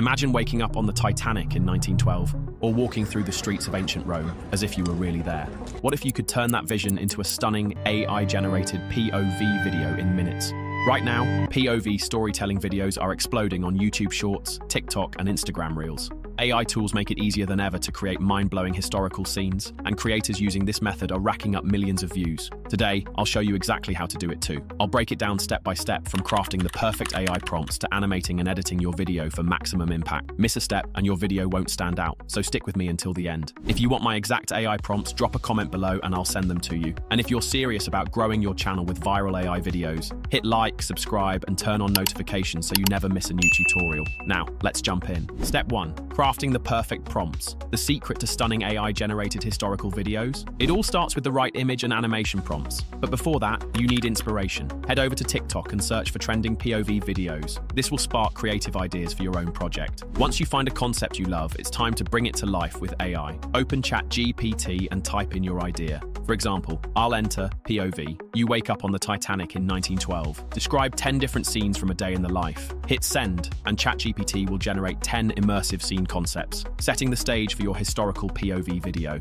Imagine waking up on the Titanic in 1912 or walking through the streets of ancient Rome as if you were really there. What if you could turn that vision into a stunning AI-generated POV video in minutes? Right now, POV storytelling videos are exploding on YouTube Shorts, TikTok, and Instagram Reels. AI tools make it easier than ever to create mind-blowing historical scenes, and creators using this method are racking up millions of views. Today, I'll show you exactly how to do it too. I'll break it down step by step from crafting the perfect AI prompts to animating and editing your video for maximum impact. Miss a step and your video won't stand out, so stick with me until the end. If you want my exact AI prompts, drop a comment below and I'll send them to you. And if you're serious about growing your channel with viral AI videos, hit like, subscribe, and turn on notifications so you never miss a new tutorial. Now, let's jump in. Step 1. Crafting the perfect prompts. The secret to stunning AI-generated historical videos? It all starts with the right image and animation prompts. But before that, you need inspiration. Head over to TikTok and search for trending POV videos. This will spark creative ideas for your own project. Once you find a concept you love, it's time to bring it to life with AI. Open ChatGPT and type in your idea. For example, I'll enter POV. You wake up on the Titanic in 1912. Describe 10 different scenes from a day in the life. Hit send, and ChatGPT will generate 10 immersive scene concepts, setting the stage for your historical POV video.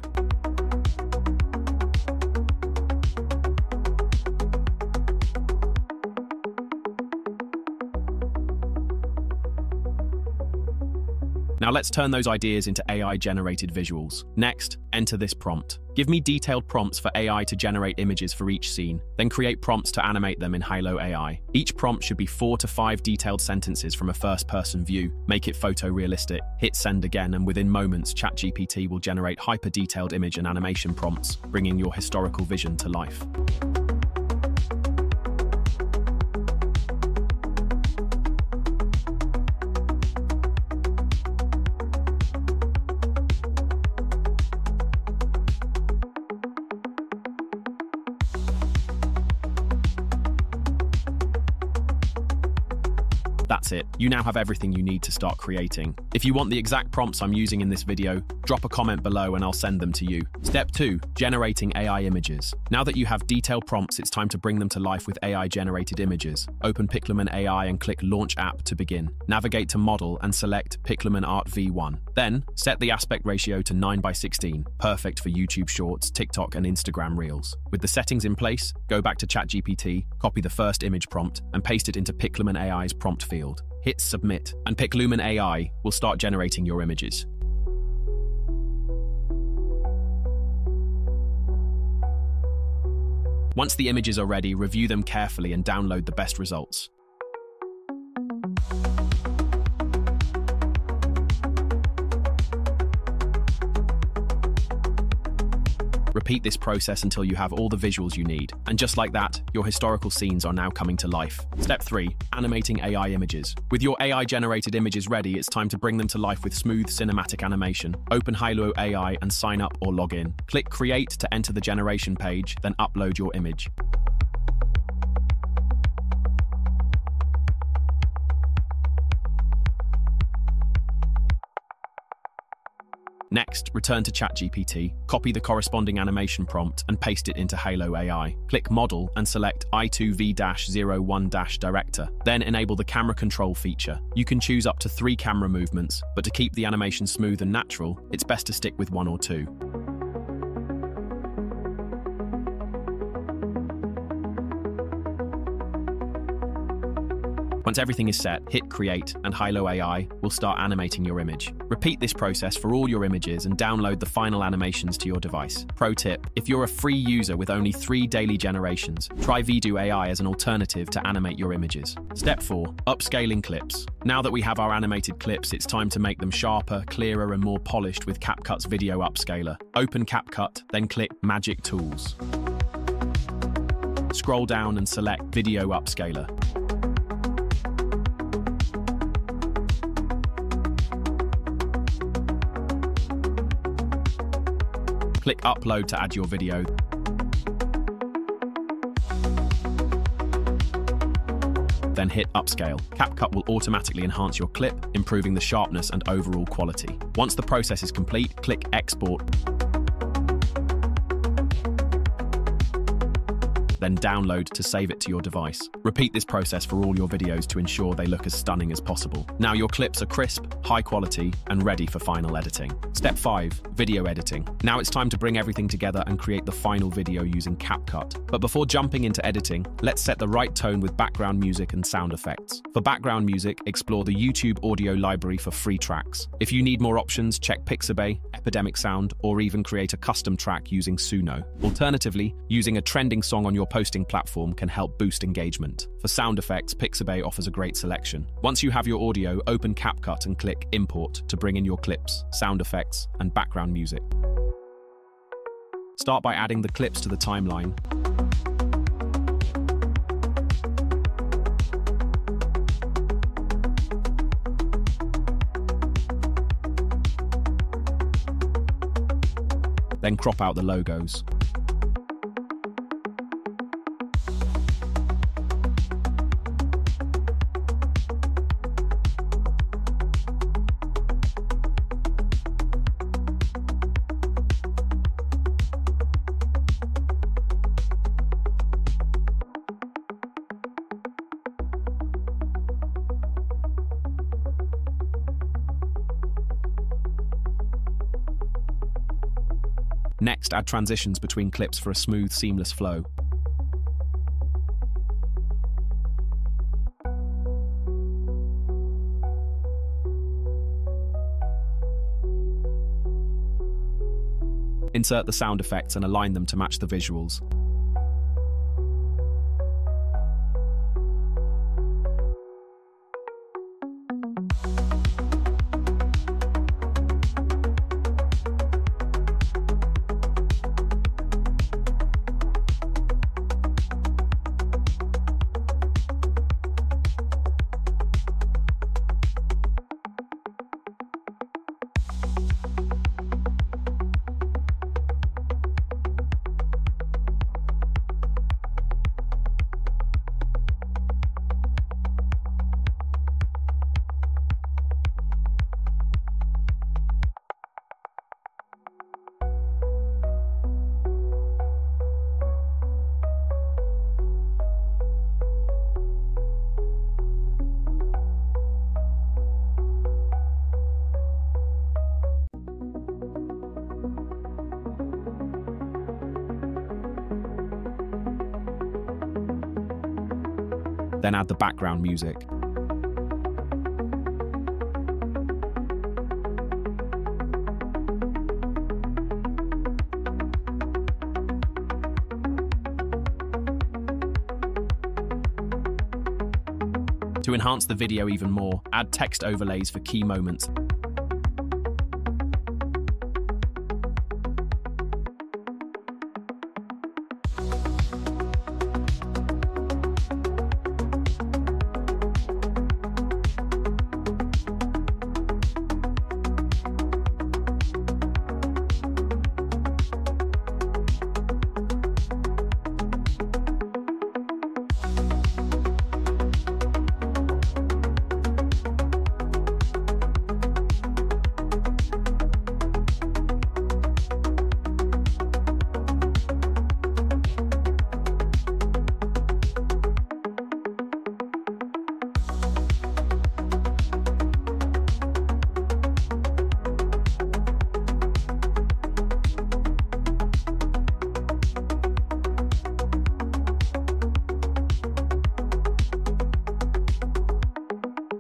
Now let's turn those ideas into AI-generated visuals. Next, enter this prompt. Give me detailed prompts for AI to generate images for each scene, then create prompts to animate them in Hailuo AI. Each prompt should be four to five detailed sentences from a first-person view. Make it photorealistic. Hit send again, and within moments, ChatGPT will generate hyper-detailed image and animation prompts, bringing your historical vision to life. That's it. You now have everything you need to start creating. If you want the exact prompts I'm using in this video, drop a comment below and I'll send them to you. Step 2. Generating AI images. Now that you have detailed prompts, it's time to bring them to life with AI-generated images. Open Pixelmator AI and click Launch App to begin. Navigate to Model and select Pixelmator Art V1. Then, set the aspect ratio to 9 by 16, perfect for YouTube Shorts, TikTok, and Instagram Reels. With the settings in place, go back to ChatGPT, copy the first image prompt, and paste it into Pixelmator AI's prompt field. Hit Submit, and Pixelmator AI will start generating your images. Once the images are ready, review them carefully and download the best results. Repeat this process until you have all the visuals you need. And just like that, your historical scenes are now coming to life. Step 3. Animating AI images. With your AI-generated images ready, it's time to bring them to life with smooth cinematic animation. Open Hailuo AI and sign up or log in. Click Create to enter the generation page, then upload your image. Next, return to ChatGPT, copy the corresponding animation prompt and paste it into Hailuo AI. Click Model and select i2v-01-Director. Then enable the camera control feature. You can choose up to three camera movements, but to keep the animation smooth and natural, it's best to stick with one or two. Once everything is set, hit Create and Hailuo AI will start animating your image. Repeat this process for all your images and download the final animations to your device. Pro tip, if you're a free user with only three daily generations, try Vidu AI as an alternative to animate your images. Step 4. Upscaling clips. Now that we have our animated clips, it's time to make them sharper, clearer and more polished with CapCut's Video Upscaler. Open CapCut, then click Magic Tools. Scroll down and select Video Upscaler. Click Upload to add your video. Then hit Upscale. CapCut will automatically enhance your clip, improving the sharpness and overall quality. Once the process is complete, click Export. Then download to save it to your device. Repeat this process for all your videos to ensure they look as stunning as possible. Now your clips are crisp, high quality, and ready for final editing. Step 5. Video editing. Now it's time to bring everything together and create the final video using CapCut. But before jumping into editing, let's set the right tone with background music and sound effects. For background music, explore the YouTube audio library for free tracks. If you need more options, check Pixabay, Epidemic Sound, or even create a custom track using Suno. Alternatively, using a trending song on your posting platform can help boost engagement. For sound effects, Pixabay offers a great selection. Once you have your audio, open CapCut and click Import to bring in your clips, sound effects, and background music. Start by adding the clips to the timeline. Then crop out the logos. Next, add transitions between clips for a smooth, seamless flow. Insert the sound effects and align them to match the visuals. Then add the background music. To enhance the video even more, add text overlays for key moments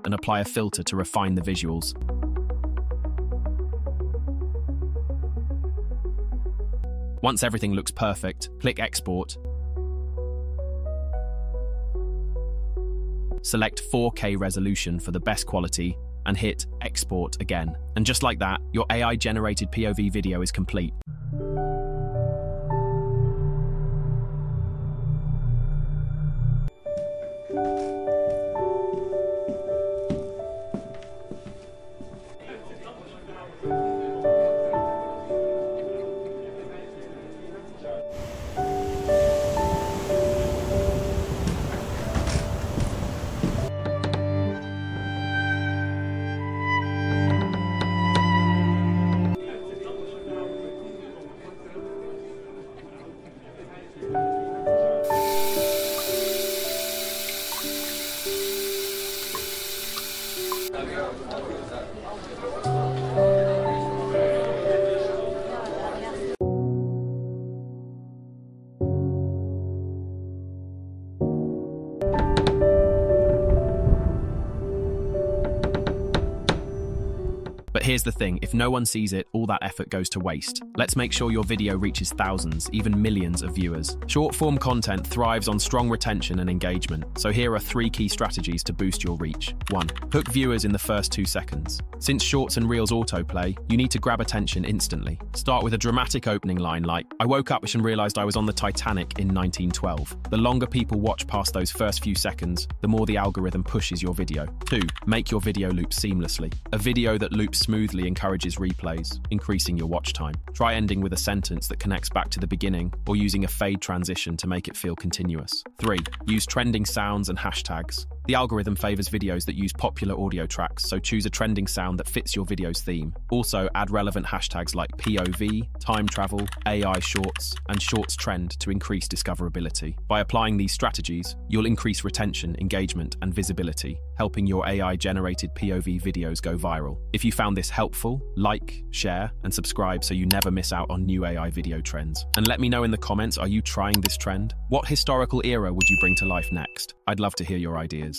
and apply a filter to refine the visuals. Once everything looks perfect, click Export. Select 4K resolution for the best quality and hit Export again. And just like that, your AI-generated POV video is complete. Here's the thing if no one sees it, all that effort goes to waste. Let's make sure your video reaches thousands, even millions of viewers. Short form content thrives on strong retention and engagement, so here are three key strategies to boost your reach. 1. Hook viewers in the first two seconds. Since shorts and reels autoplay, you need to grab attention instantly. Start with a dramatic opening line like, I woke up and realized I was on the Titanic in 1912. The longer people watch past those first few seconds, the more the algorithm pushes your video. 2. Make your video loop seamlessly. A video that loops smoothly encourages replays, increasing your watch time. Try ending with a sentence that connects back to the beginning or using a fade transition to make it feel continuous. 3. Use trending sounds and hashtags. The algorithm favors videos that use popular audio tracks, so choose a trending sound that fits your video's theme. Also, add relevant hashtags like POV, time travel, AI shorts, and shorts trend to increase discoverability. By applying these strategies, you'll increase retention, engagement, and visibility, helping your AI generated POV videos go viral. If you found this helpful, like, share, and subscribe so you never miss out on new AI video trends. And let me know in the comments are you trying this trend? What historical era would you bring to life next? I'd love to hear your ideas.